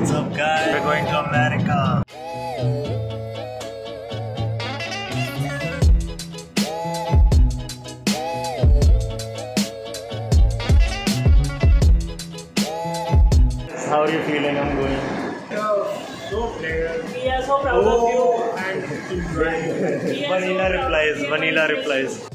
What's up, guys? We're going to America. How are you feeling? I'm going. We are so proud of oh, you. And Vanilla replies. Vanilla replies.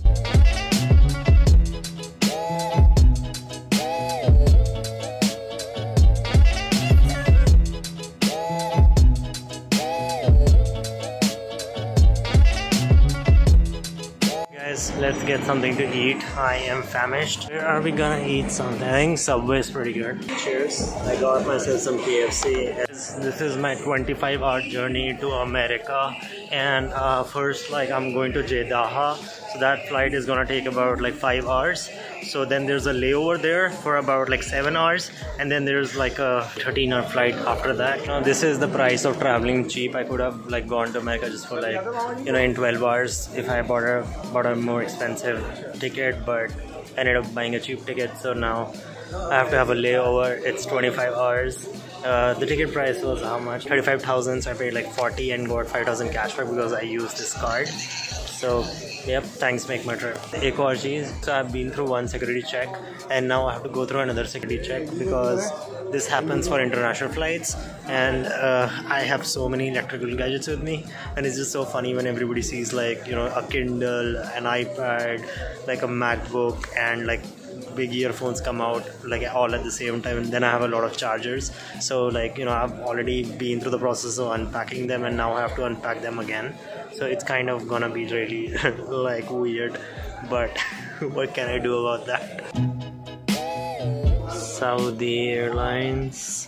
Let's get something to eat. I am famished. Where are we gonna eat something? I think Subway is pretty good. Cheers. I got myself some KFC. This is my 25 hour journey to America. And uh, first, like, I'm going to Jeddah. So that flight is gonna take about like 5 hours. So then there's a layover there for about like 7 hours. And then there's like a 13 hour flight after that. Now, this is the price of traveling cheap. I could have like gone to America just for like, you know, in 12 hours if I bought a, bought a more expensive ticket. But ended up buying a cheap ticket. So now I have to have a layover. It's 25 hours. Uh, the ticket price was how much? 35,000. So I paid like 40 and got 5,000 cashback because I used this card. So yep, thanks MakeMyTrip. So I've been through one security check and now I have to go through another security check because this happens for international flights and uh, I have so many electrical gadgets with me and it's just so funny when everybody sees like you know a Kindle, an iPad, like a MacBook and like big earphones come out like all at the same time and then i have a lot of chargers. So like you know i've already been through the process of unpacking them and now i have to unpack them again. So it's kind of gonna be really like weird but what can i do about that? Saudi airlines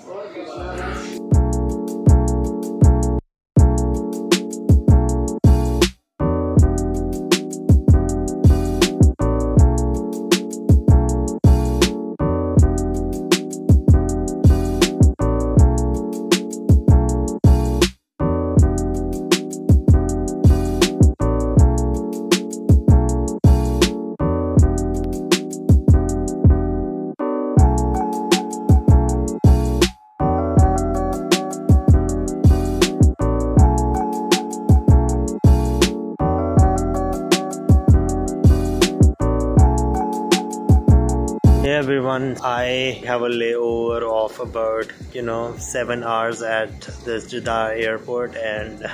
everyone, I have a layover of about you know seven hours at the Jeddah airport, and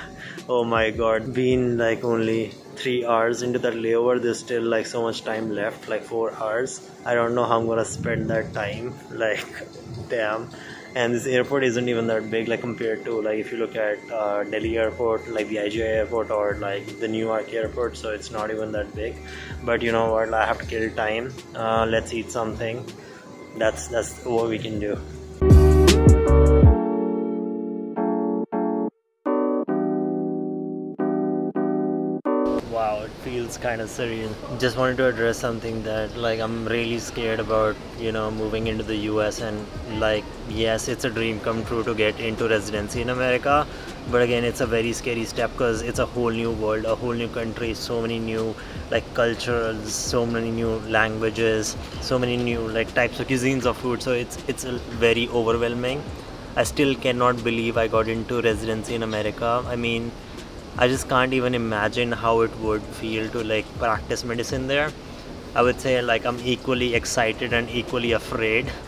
oh my god, been like only three hours into that layover. There's still like so much time left, like four hours. I don't know how I'm gonna spend that time. Like, damn. And this airport isn't even that big, like compared to like if you look at uh, Delhi airport, like the IGI airport, or like the Newark airport. So it's not even that big. But you know what? I have to kill time. Uh, let's eat something. That's that's what we can do. Wow, it feels kind of surreal. Just wanted to address something that like I'm really scared about, you know, moving into the US and like yes, it's a dream come true to get into residency in America, but again, it's a very scary step because it's a whole new world, a whole new country, so many new like cultures, so many new languages, so many new like types of cuisines of food. So it's it's very overwhelming. I still cannot believe I got into residency in America. I mean, I just can't even imagine how it would feel to like practice medicine there. I would say like I'm equally excited and equally afraid.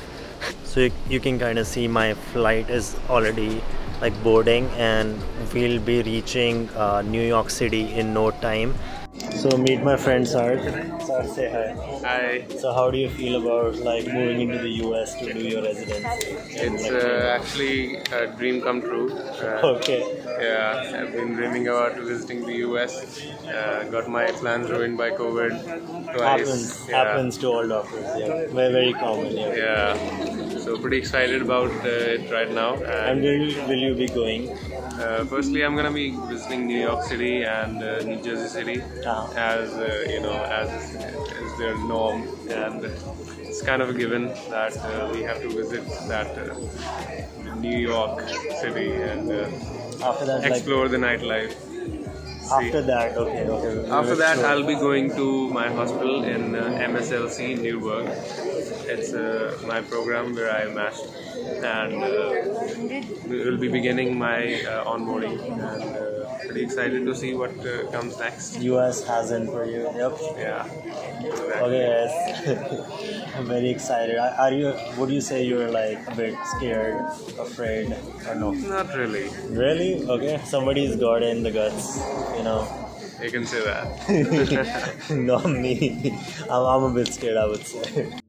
So you, you can kind of see my flight is already like boarding and we'll be reaching uh, New York City in no time. So meet my friend Sarth. Sarth, say hi. Hi, So how do you feel about like moving into the US to do your residency? It's uh, actually a dream come true. Uh, okay. yeah, I've been dreaming about visiting the US. Uh, got my plans ruined by COVID twice. Happens yeah. happens to all doctors. Yeah, very very common. Yeah. Yeah, so pretty excited about uh, it right now. And And will will you be going? uh, firstly, I'm gonna be visiting New York City and uh, New Jersey City Uh-huh. as uh, you know as is their norm, and it's kind of a given that uh, we have to visit that uh, New York City and. Uh, After that, like explore the nightlife. after that, okay, okay. After that, explore. I'll be going to my hospital in uh, MSLC Newburgh. It's uh, my program where I matched, and uh, will be beginning my uh, onboarding and uh, pretty excited to see what uh, comes next. US hasn't for you. Yep. Yeah. Okay, guys. I'm very excited. Are you? Would you say you're like a bit scared, afraid, or no? Not really. Really? Okay. Somebody's got it in the guts. You know. You can say that. Not me. I'm, I'm a bit scared. I would say.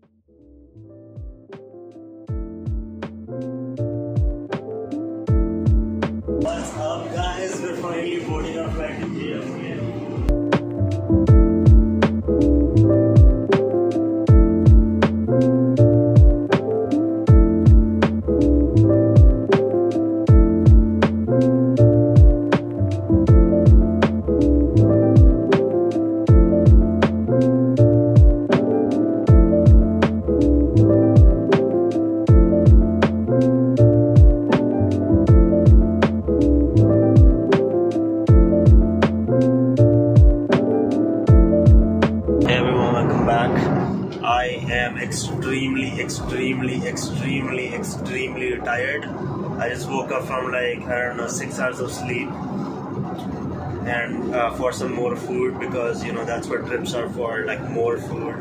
Back. I am extremely, extremely, extremely, extremely tired. I just woke up from like, I don't know, six hours of sleep. And uh, for some more food because you know that's what trips are for, like more food.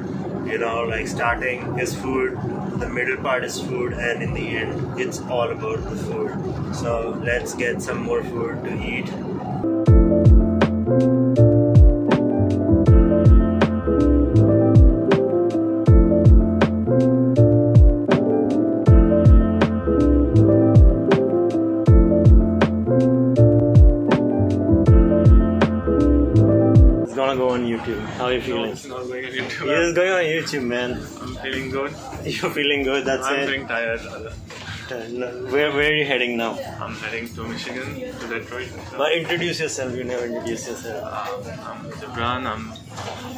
You know, like starting is food, the middle part is food, and in the end, it's all about the food. So let's get some more food to eat. How are you No, feeling? it's not going Yeah, it's going on YouTube, man. I'm feeling good. You're feeling good. That's it. I'm feeling tired. Uh, Where Where are you heading now? I'm heading to Michigan, to Detroit. But introduce yourself. You never introduce yourself. Uh, I'm Gibran. I'm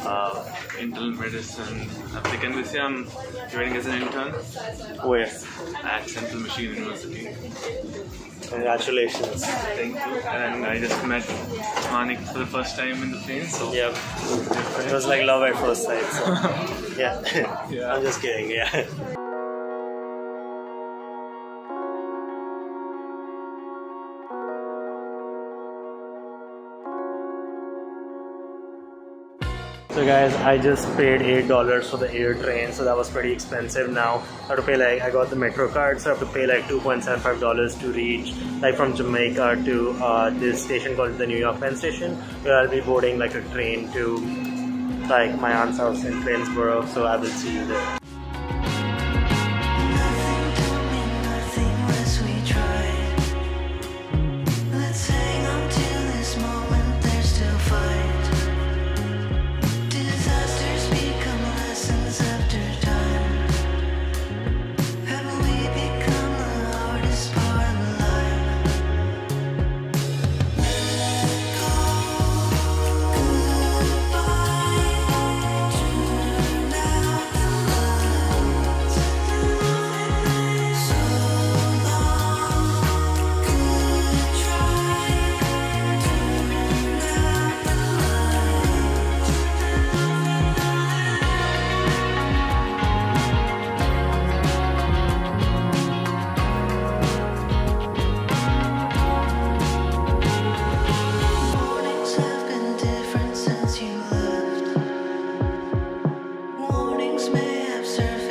uh, internal medicine applicant this year. I'm joining as an intern Where? at Central Michigan University. Congratulations. Thank you. And I just met Manik for the first time in the plane. So Yep. It was like love at first sight. So. Yeah. Yeah. I'm just kidding. Yeah. So guys, I just paid eight dollars for the air train, so that was pretty expensive. Now I have to pay like I got the Metro card, so I have to pay like two point seven five dollars to reach like from Jamaica to uh, this station called the New York Penn Station, where I'll be boarding like a train to like my aunt's house in Plainsboro. So I will see you there.